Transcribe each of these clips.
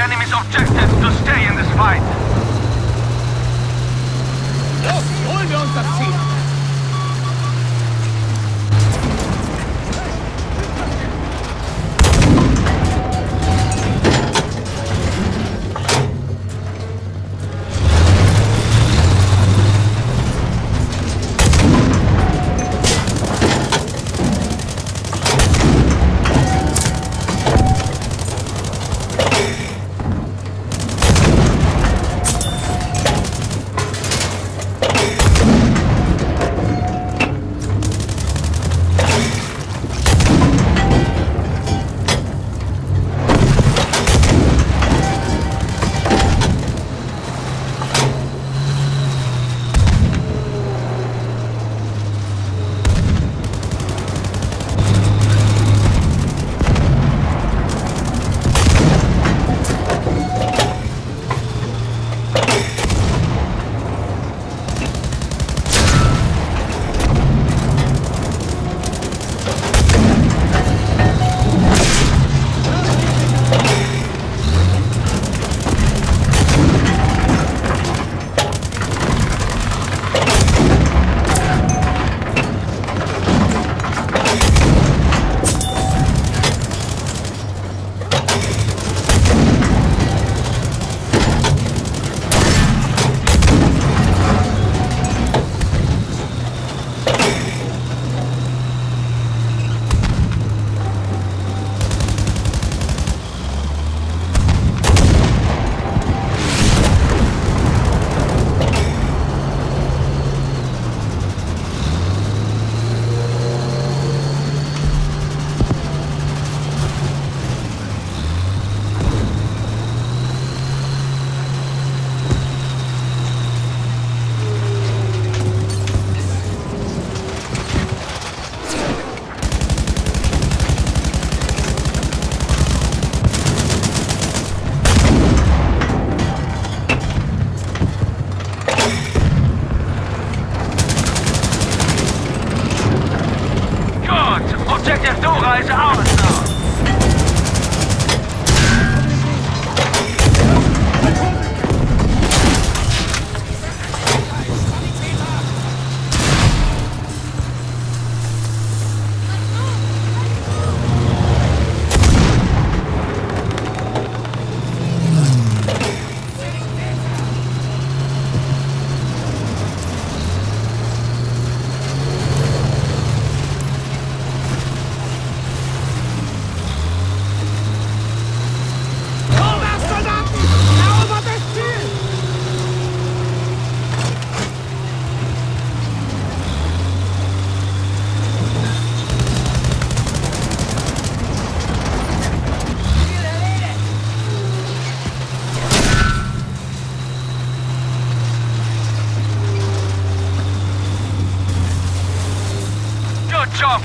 enemy's objective to stay in this fight.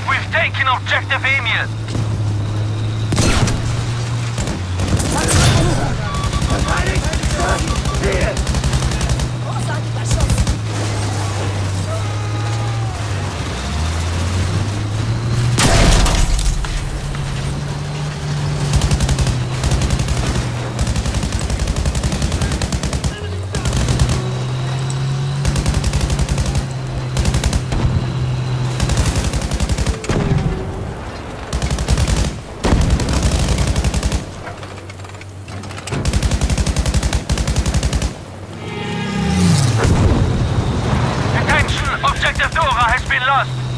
We've taken Objective Emil! Attention! Dora has been lost!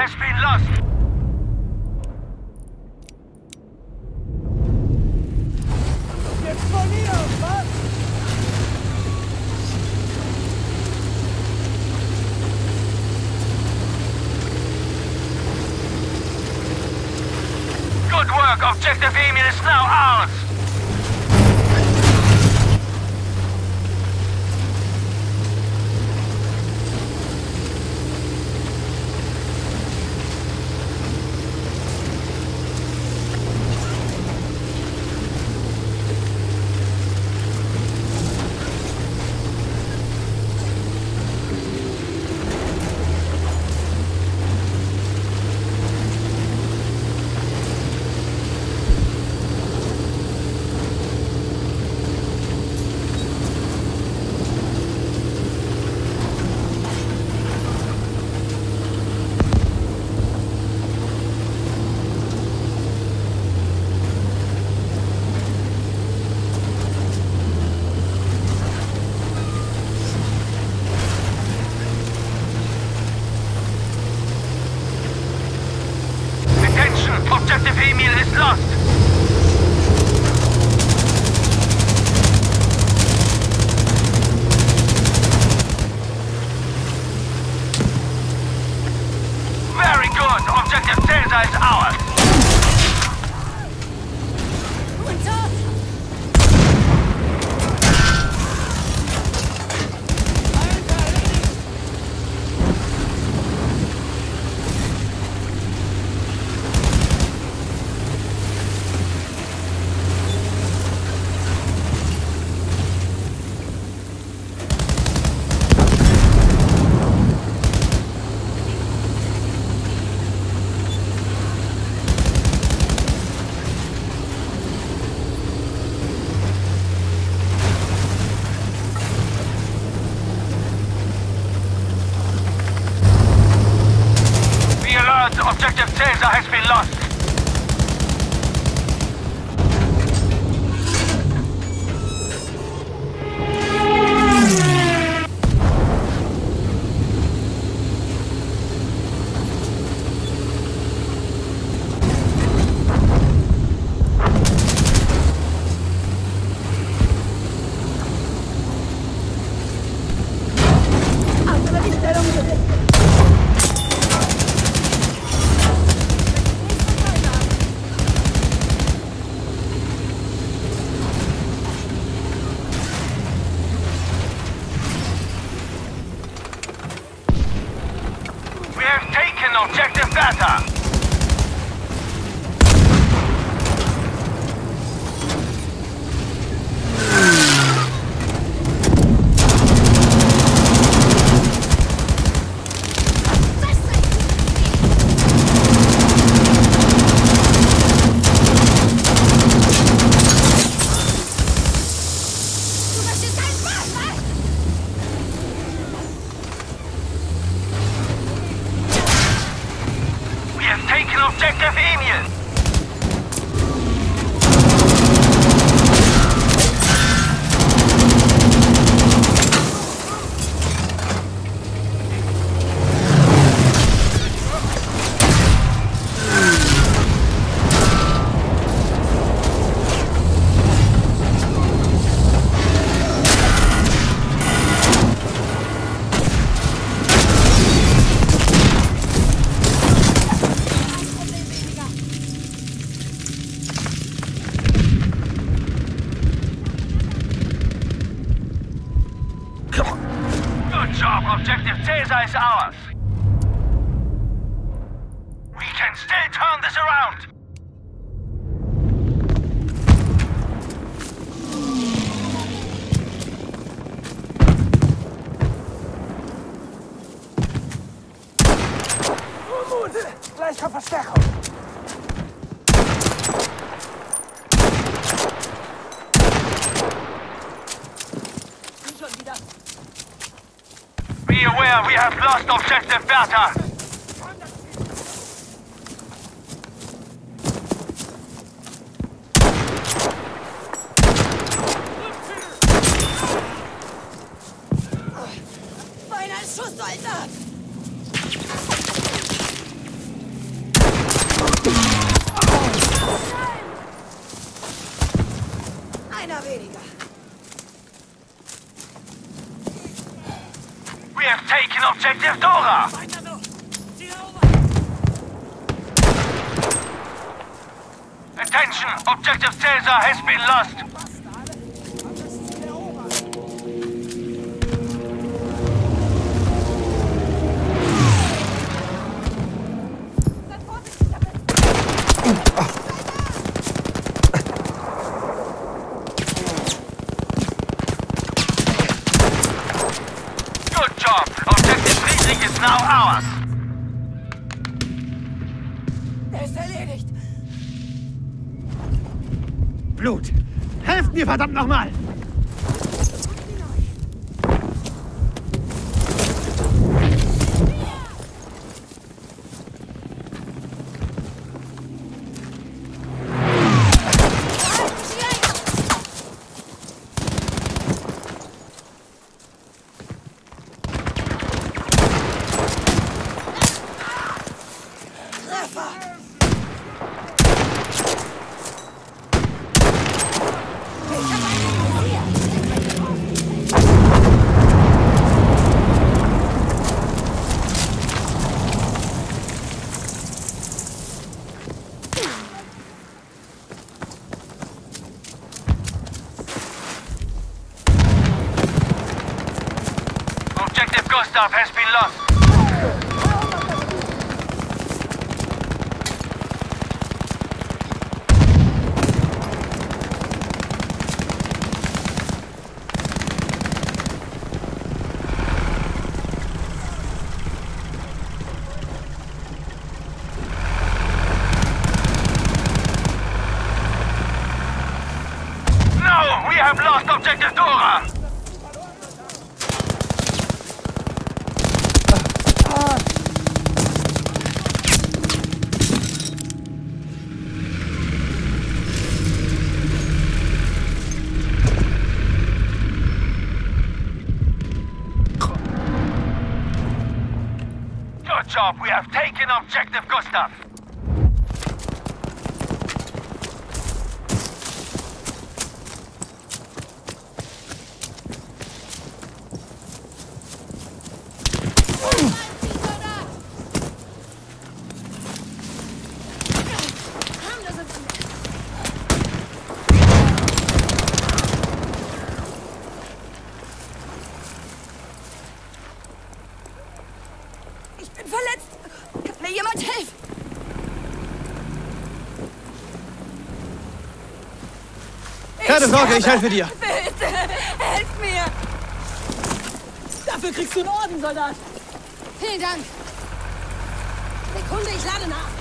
Has been Objective Emil! Caesar is ours. We can still turn this around. Gleich Verstärkung! We have lost objective ein Schuss, Alter! Einer weniger. We have taken objective Dora. Attention, objective Caesar has been lost. Spiel, verdammt nochmal! Have lost objective Dora! Keine Sorge, ich helfe dir! Bitte! Helft mir! Dafür kriegst du einen Orden, Soldat! Vielen Dank! Sekunde, ich lade nach!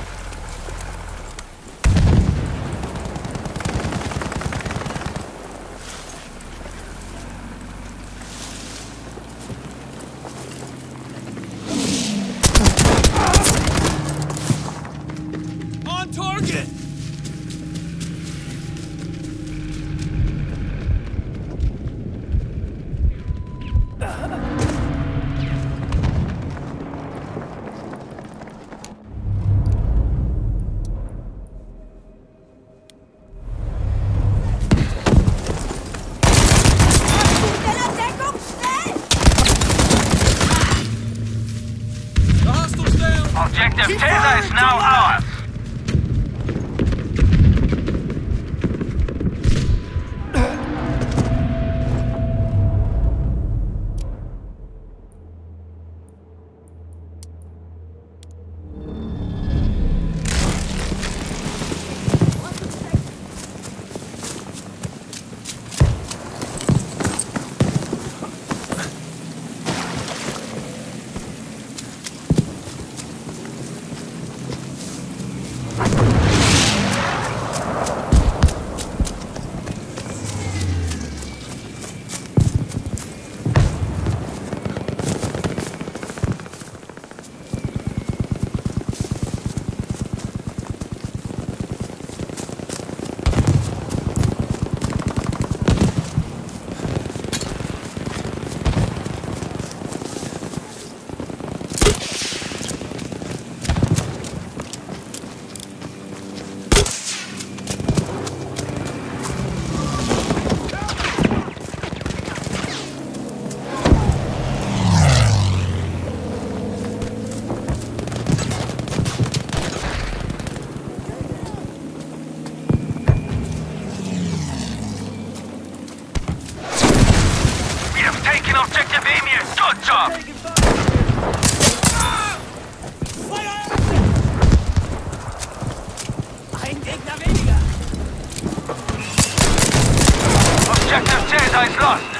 Advertise lost.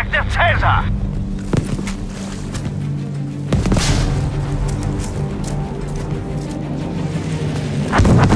Objective Caesar. Ah!